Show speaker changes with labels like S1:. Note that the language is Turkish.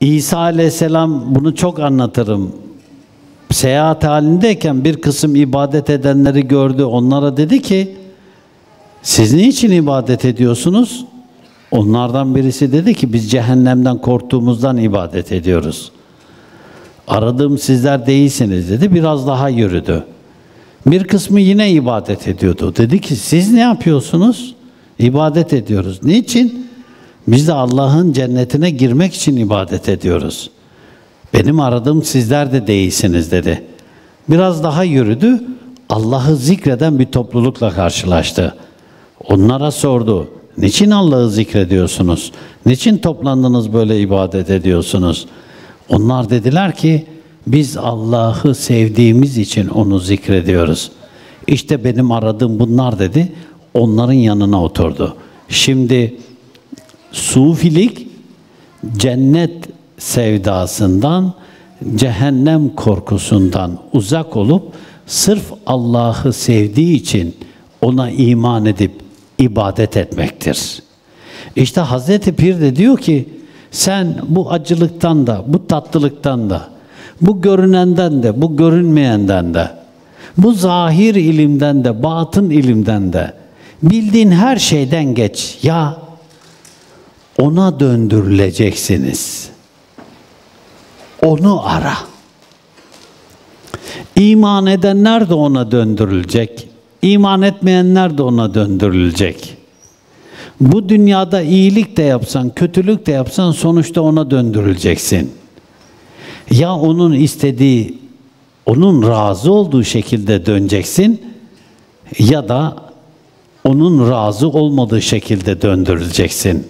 S1: İsa aleyhisselam bunu çok anlatırım. Seyahat halindeyken bir kısım ibadet edenleri gördü. Onlara dedi ki siz niçin ibadet ediyorsunuz? Onlardan birisi dedi ki biz cehennemden korktuğumuzdan ibadet ediyoruz. Aradığım sizler değilsiniz dedi. Biraz daha yürüdü. Bir kısmı yine ibadet ediyordu. Dedi ki siz ne yapıyorsunuz? İbadet ediyoruz. Niçin? Biz de Allah'ın cennetine girmek için ibadet ediyoruz. Benim aradığım sizler de değilsiniz dedi. Biraz daha yürüdü. Allah'ı zikreden bir toplulukla karşılaştı. Onlara sordu. Niçin Allah'ı zikrediyorsunuz? Niçin toplandınız böyle ibadet ediyorsunuz? Onlar dediler ki biz Allah'ı sevdiğimiz için onu zikrediyoruz. İşte benim aradığım bunlar dedi. Onların yanına oturdu. Şimdi sufilik cennet sevdasından, cehennem korkusundan uzak olup sırf Allah'ı sevdiği için ona iman edip ibadet etmektir. İşte Hazreti Pir de diyor ki sen bu acılıktan da, bu tatlılıktan da, bu görünenden de, bu görünmeyenden de, bu zahir ilimden de, batın ilimden de, bildiğin her şeyden geç. Ya ona döndürüleceksiniz. Onu ara. İman edenler de ona döndürülecek. İman etmeyenler de ona döndürülecek. Bu dünyada iyilik de yapsan, kötülük de yapsan sonuçta ona döndürüleceksin. Ya onun istediği, onun razı olduğu şekilde döneceksin ya da onun razı olmadığı şekilde döndürüleceksin.